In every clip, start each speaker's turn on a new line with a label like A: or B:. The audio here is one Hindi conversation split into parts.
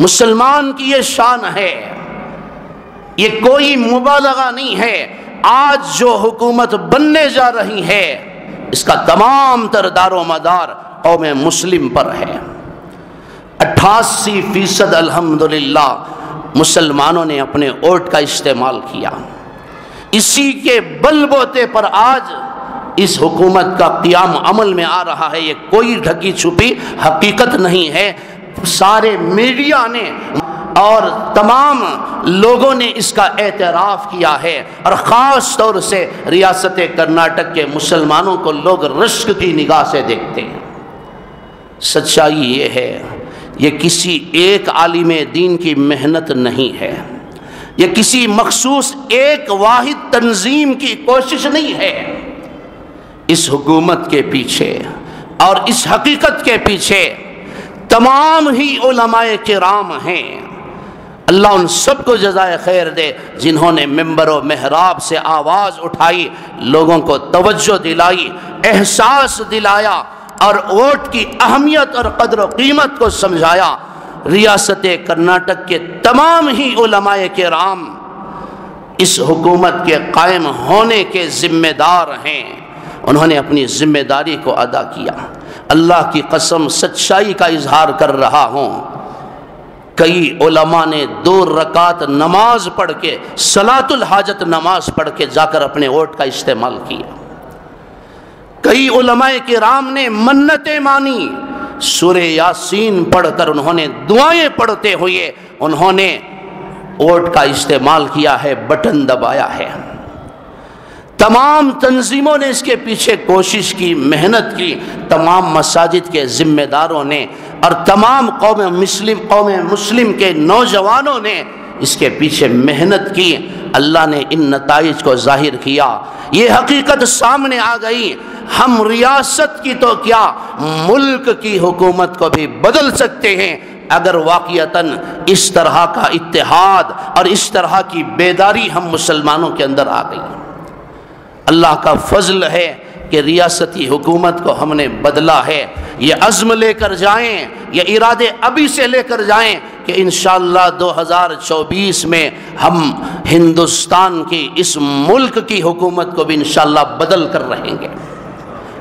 A: मुसलमान की ये शान है। ये कोई मुबालगा नहीं है। आज जो हुकूमत बनने जा रही है, इसका तमाम तर दारो मदार कौम मुस्लिम पर है। अट्ठासी फ़ीसद अल्हम्दुलिल्लाह मुसलमानों ने अपने वोट का इस्तेमाल किया। इसी के बलबोते पर आज इस हुकूमत का क्याम अमल में आ रहा है। ये कोई ढकी छुपी हकीकत नहीं है। सारे मीडिया ने और तमाम लोगों ने इसका एतराफ़ किया है। और ख़ास तौर से रियासत कर्नाटक के मुसलमानों को लोग रश्क की निगाह से देखते हैं। सच्चाई ये है, ये किसी एक आलिम दीन की मेहनत नहीं है। ये किसी मखसूस एक वाहिद तंजीम की कोशिश नहीं है। इस हुकूमत के पीछे और इस हकीकत के पीछे तमाम ही उलमाए राम हैं। अल्लाह उन सबको जजाय खैर दे, जिन्होंने मेंबर महराब से आवाज़ उठाई, लोगों को तवज्जो दिलाई, एहसास दिलाया और वोट की अहमियत और कदर कीमत को समझाया। रियासत कर्नाटक के तमाम ही उलमाए के राम इस हुकूमत के कायम होने के ज़िम्मेदार हैं। उन्होंने अपनी ज़िम्मेदारी को अदा किया। अल्लाह की कसम सच्चाई का इजहार कर रहा हूँ। कई उलमा ने दो रकात नमाज़ पढ़ के, सलातुल हाजत नमाज़ पढ़ के जाकर अपने वोट का इस्तेमाल किया। कई उलमाए के राम ने मन्नतें मानी। सुर यासीन पढ़कर उन्होंने दुआएँ पढ़ते हुए उन्होंने वोट का इस्तेमाल किया है, बटन दबाया है। तमाम तंजीमों ने इसके पीछे कोशिश की, मेहनत की, तमाम मसाजिद के ज़िम्मेदारों ने और तमाम कौम मुस्लिम कौम मुस्लिम के नौजवानों ने इसके पीछे मेहनत की। अल्लाह ने इन नतज को ज़ाहिर किया। ये हकीकत सामने आ गई। हम रियासत की तो क्या, मुल्क की हुकूमत को भी बदल सकते हैं। अगर वाक़ता इस तरह का इतिहाद और इस तरह की बेदारी हम मुसलमानों के अंदर आ गई। अल्लाह का फजल है कि रियासती हुकूमत को हमने बदला है। ये अज़्म लेकर जाएँ, ये इरादे अभी से लेकर जाएँ कि इन 2024 में हम हिंदुस्तान की इस मुल्क की हुकूमत को भी इन बदल कर रहेंगे।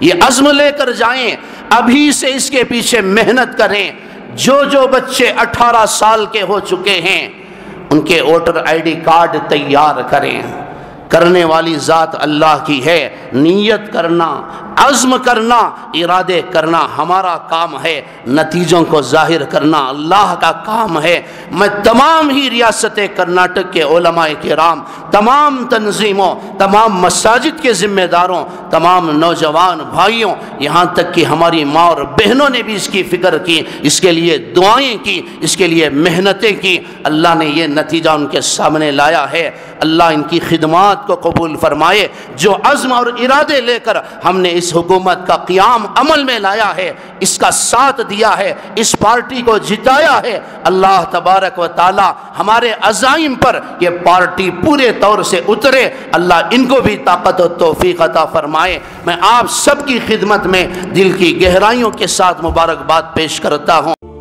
A: ये अज़्म लेकर जाएँ, अभी से इसके पीछे मेहनत करें। जो जो बच्चे 18 साल के हो चुके हैं, उनके वोटर आईडी कार्ड तैयार करें। करने वाली ज़ात अल्लाह की है। नीयत करना, अज़्म करना, इरादे करना हमारा काम है। नतीजों को ज़ाहिर करना अल्लाह का काम है। मैं तमाम ही रियासत कर्नाटक के के राम तमाम तंजीमों, तमाम मसाजिद के ज़िम्मेदारों, तमाम नौजवान भाइयों, यहाँ तक कि हमारी माँ और बहनों ने भी इसकी फ़िक्र की, इसके लिए दुआएँ की, इसके लिए मेहनतें की। अल्लाह ने यह नतीजा उनके सामने लाया है। अल्लाह इनकी खिदमत को कबूल फरमाए, जो अज़्म और इरादे लेकर हमने इस हुकूमत का क़्याम अमल में लाया है, इसका साथ दिया है, इस पार्टी को जिताया है, अल्लाह तबारक व ताली हमारे अजाइम पर यह पार्टी पूरे तौर से उतरे, अल्लाह इनको भी ताकत और तोफ़ी अता फरमाए। मैं आप सबकी खिदमत में दिल की गहराइयों के साथ मुबारकबाद पेश करता हूँ।